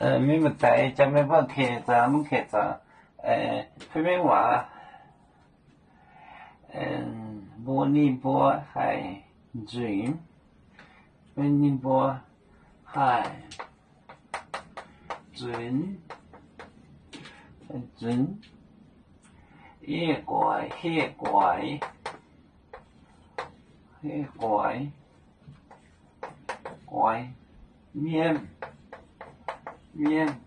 呃，咪咪带咱们把客栈，们客栈，呃，偏偏话，嗯，摩宁波海 dream，摩尼波海 dream，dream，夜怪，夜怪，夜怪，怪，面。面，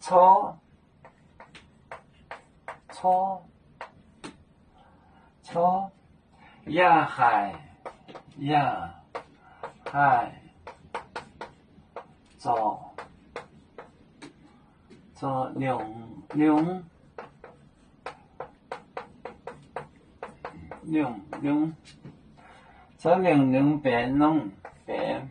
错，错，错，呀海，呀海，走，走两两，两两，走两两变弄变。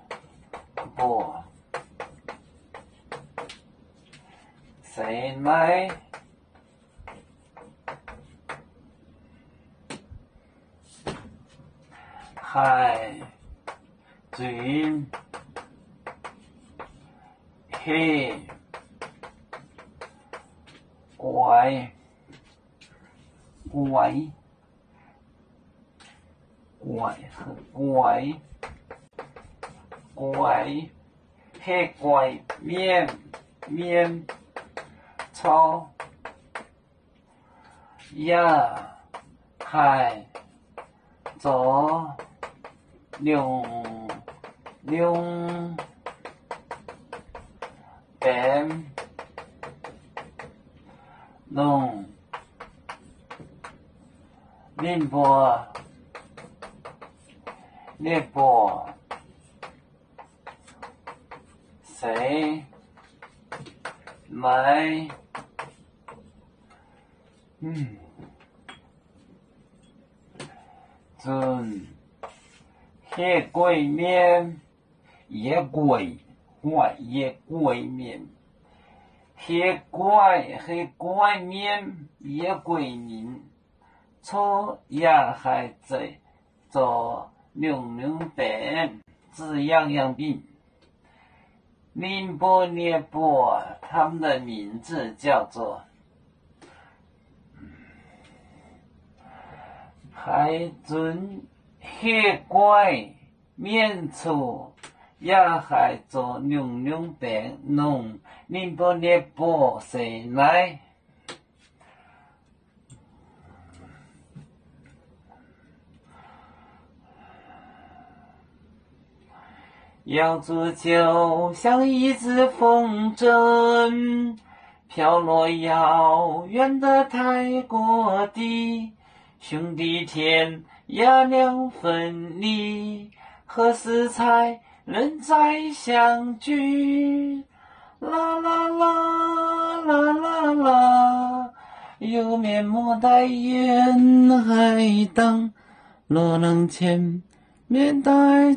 波休，谁买还买？你不那波，你不那。波，谁来？海最黑怪怪怪怪。怪，黑怪面谁买？嗯，真黑鬼面，也鬼怪也鬼面，黑怪黑怪面也鬼面，错也还在做两两病，治样样病。宁波涅波，他们的名字叫做海尊黑怪面粗，也还做娘娘病弄宁波涅波谁来？瑶族就像一只风筝，飘落遥远的泰国地。兄弟天涯两分离，何时才能再相聚？啦啦啦啦啦啦，有面莫待远海当，若能见面待。